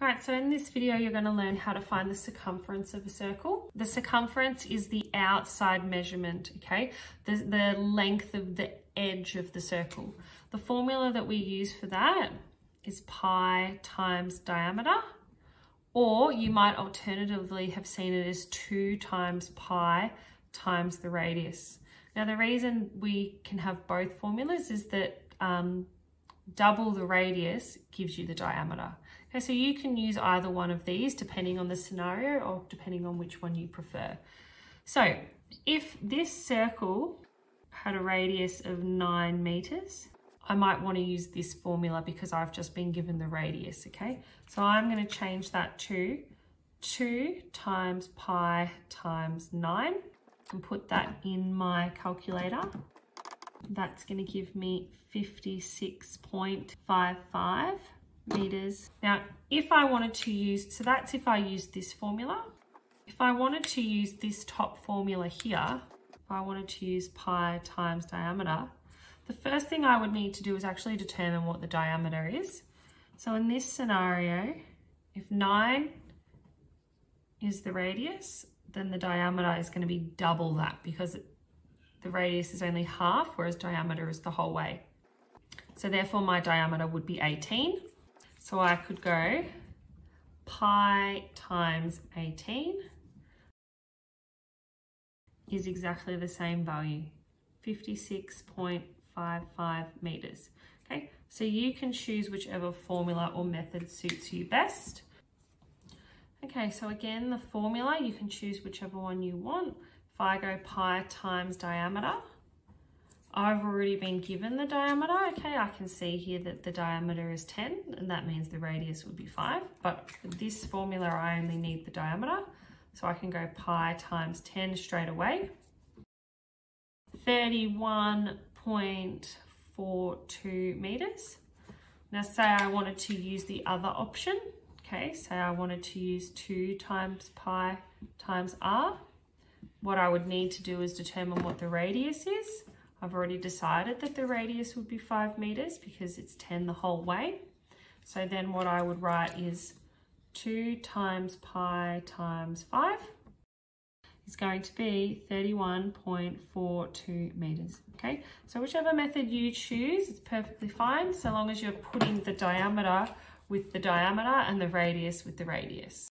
All right, so in this video, you're gonna learn how to find the circumference of a circle. The circumference is the outside measurement, okay? The, the length of the edge of the circle. The formula that we use for that is pi times diameter, or you might alternatively have seen it as two times pi times the radius. Now the reason we can have both formulas is that um, double the radius gives you the diameter. Okay, so you can use either one of these depending on the scenario or depending on which one you prefer. So if this circle had a radius of nine meters, I might want to use this formula because I've just been given the radius, okay? So I'm going to change that to 2 times pi times 9 and put that in my calculator. That's going to give me 56.55 meters. Now, if I wanted to use, so that's if I use this formula. If I wanted to use this top formula here, if I wanted to use pi times diameter, the first thing I would need to do is actually determine what the diameter is. So in this scenario, if 9 is the radius, then the diameter is going to be double that because the radius is only half, whereas diameter is the whole way. So therefore my diameter would be 18. So I could go pi times 18 is exactly the same value, 56.55 meters. Okay, so you can choose whichever formula or method suits you best. Okay, so again, the formula, you can choose whichever one you want. If I go pi times diameter, I've already been given the diameter. Okay, I can see here that the diameter is 10 and that means the radius would be 5. But for this formula, I only need the diameter. So I can go pi times 10 straight away. 31.42 meters. Now say I wanted to use the other option. Okay, say I wanted to use 2 times pi times r. What I would need to do is determine what the radius is. I've already decided that the radius would be five meters because it's 10 the whole way. So then what I would write is two times pi times five is going to be 31.42 meters. Okay, so whichever method you choose, it's perfectly fine so long as you're putting the diameter with the diameter and the radius with the radius.